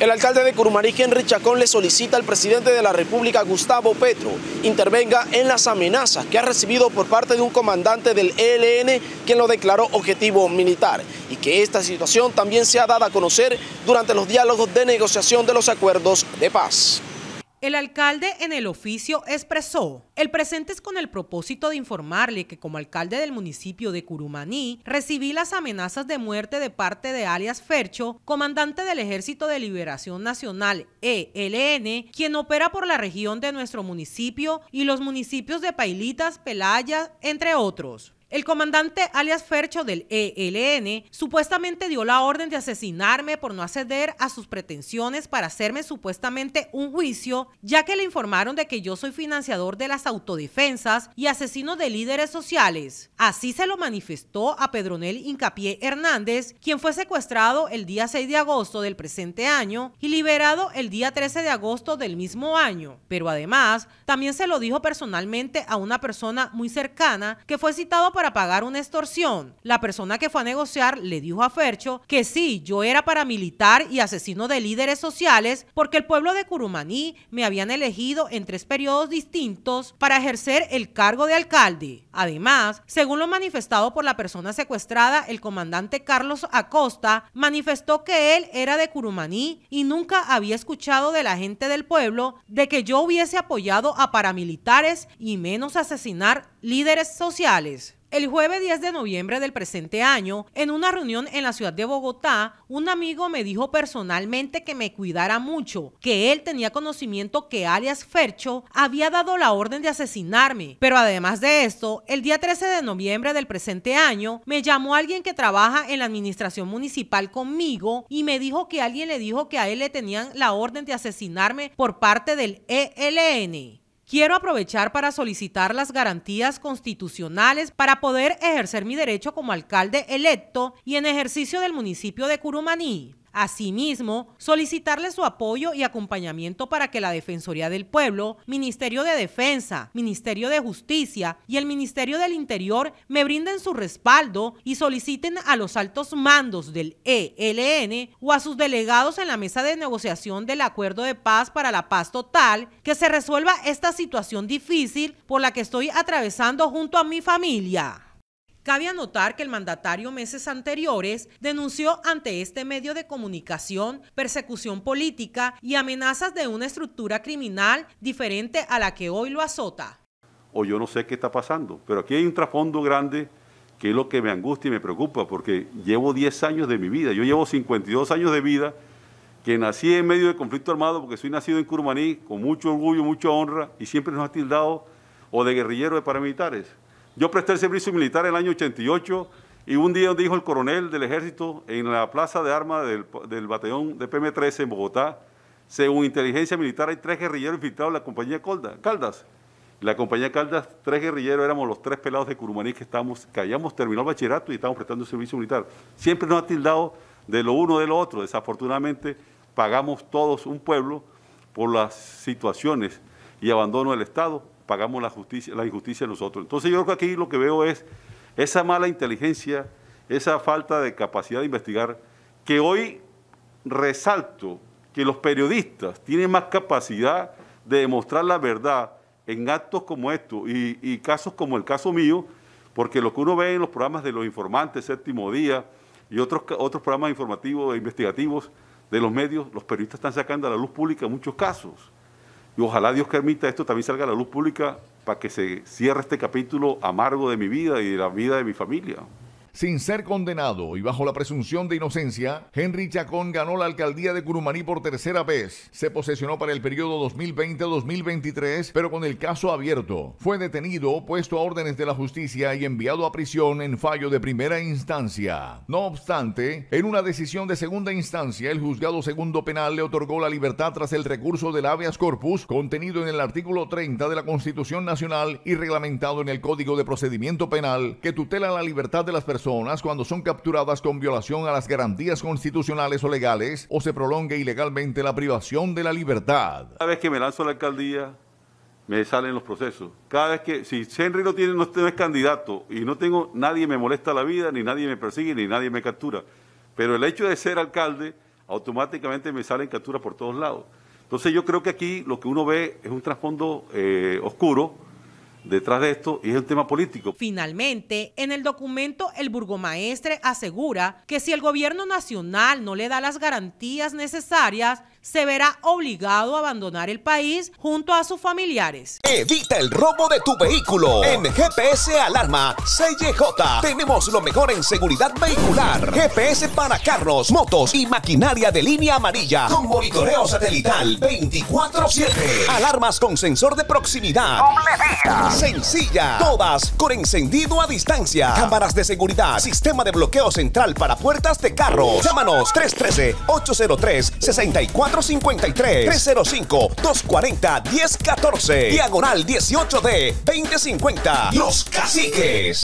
El alcalde de Curumarí, Henry Chacón, le solicita al presidente de la República, Gustavo Petro, intervenga en las amenazas que ha recibido por parte de un comandante del ELN, quien lo declaró objetivo militar, y que esta situación también se ha dado a conocer durante los diálogos de negociación de los acuerdos de paz. El alcalde en el oficio expresó, el presente es con el propósito de informarle que como alcalde del municipio de Curumaní, recibí las amenazas de muerte de parte de alias Fercho, comandante del Ejército de Liberación Nacional ELN, quien opera por la región de nuestro municipio y los municipios de Pailitas, Pelaya, entre otros. El comandante alias Fercho del ELN supuestamente dio la orden de asesinarme por no acceder a sus pretensiones para hacerme supuestamente un juicio, ya que le informaron de que yo soy financiador de las autodefensas y asesino de líderes sociales. Así se lo manifestó a Pedronel Incapié Hernández, quien fue secuestrado el día 6 de agosto del presente año y liberado el día 13 de agosto del mismo año. Pero además, también se lo dijo personalmente a una persona muy cercana que fue citado para pagar una extorsión. La persona que fue a negociar le dijo a Fercho que sí, yo era paramilitar y asesino de líderes sociales porque el pueblo de Curumaní me habían elegido en tres periodos distintos para ejercer el cargo de alcalde. Además, según lo manifestado por la persona secuestrada, el comandante Carlos Acosta manifestó que él era de Curumaní y nunca había escuchado de la gente del pueblo de que yo hubiese apoyado a paramilitares y menos asesinar líderes sociales. El jueves 10 de noviembre del presente año, en una reunión en la ciudad de Bogotá, un amigo me dijo personalmente que me cuidara mucho, que él tenía conocimiento que alias Fercho había dado la orden de asesinarme. Pero además de esto, el día 13 de noviembre del presente año, me llamó alguien que trabaja en la administración municipal conmigo y me dijo que alguien le dijo que a él le tenían la orden de asesinarme por parte del ELN. Quiero aprovechar para solicitar las garantías constitucionales para poder ejercer mi derecho como alcalde electo y en ejercicio del municipio de Curumaní. Asimismo, solicitarle su apoyo y acompañamiento para que la Defensoría del Pueblo, Ministerio de Defensa, Ministerio de Justicia y el Ministerio del Interior me brinden su respaldo y soliciten a los altos mandos del ELN o a sus delegados en la mesa de negociación del Acuerdo de Paz para la Paz Total que se resuelva esta situación difícil por la que estoy atravesando junto a mi familia. Cabe anotar que el mandatario meses anteriores denunció ante este medio de comunicación persecución política y amenazas de una estructura criminal diferente a la que hoy lo azota. O yo no sé qué está pasando, pero aquí hay un trasfondo grande que es lo que me angustia y me preocupa, porque llevo 10 años de mi vida, yo llevo 52 años de vida, que nací en medio de conflicto armado, porque soy nacido en Curmaní, con mucho orgullo, mucha honra, y siempre nos ha tildado o de guerrillero de paramilitares. Yo presté el servicio militar en el año 88 y un día dijo el coronel del ejército en la plaza de armas del, batallón de PM13 en Bogotá, según inteligencia militar hay tres guerrilleros infiltrados en la compañía Caldas. La compañía Caldas, tres guerrilleros, éramos los tres pelados de Curumaní que, estamos, que habíamos terminado el bachillerato y estábamos prestando servicio militar. Siempre nos ha tildado de lo uno de lo otro. Desafortunadamente pagamos todos un pueblo por las situaciones y abandono del Estado pagamos la, justicia, la injusticia nosotros. Entonces yo creo que aquí lo que veo es esa mala inteligencia, esa falta de capacidad de investigar, que hoy resalto que los periodistas tienen más capacidad de demostrar la verdad en actos como estos y, casos como el caso mío, porque lo que uno ve en los programas de los informantes, Séptimo Día y otros, otros programas informativos e investigativos de los medios, los periodistas están sacando a la luz pública muchos casos. Y ojalá Dios permita esto también salga a la luz pública para que se cierre este capítulo amargo de mi vida y de la vida de mi familia. Sin ser condenado y bajo la presunción de inocencia, Henry Chacón ganó la alcaldía de Curumaní por tercera vez. Se posesionó para el periodo 2020-2023, pero con el caso abierto. Fue detenido, puesto a órdenes de la justicia y enviado a prisión en fallo de primera instancia. No obstante, en una decisión de segunda instancia, el juzgado segundo penal le otorgó la libertad tras el recurso del habeas corpus contenido en el artículo 30 de la Constitución Nacional y reglamentado en el Código de Procedimiento Penal que tutela la libertad de las personas cuando son capturadas con violación a las garantías constitucionales o legales o se prolongue ilegalmente la privación de la libertad. Cada vez que me lanzo a la alcaldía, me salen los procesos. Cada vez que, si Henry no, tiene, no es candidato y no tengo, nadie me molesta la vida, ni nadie me persigue, ni nadie me captura. Pero el hecho de ser alcalde automáticamente me salen capturas por todos lados. Entonces yo creo que aquí lo que uno ve es un trasfondo eh, oscuro detrás de esto y es un tema político. Finalmente, en el documento el burgomaestre asegura que si el gobierno nacional no le da las garantías necesarias, se verá obligado a abandonar el país junto a sus familiares. Evita el robo de tu vehículo. En GPS Alarma CJ tenemos lo mejor en seguridad vehicular. GPS para carros, motos y maquinaria de línea amarilla con monitoreo satelital 24/7. Alarmas con sensor de proximidad. Sencilla. Todas con encendido a distancia. Cámaras de seguridad. Sistema de bloqueo central para puertas de carros. Llámanos 313 803 64 305-240-1014. Diagonal 18D 2050. Los Caciques.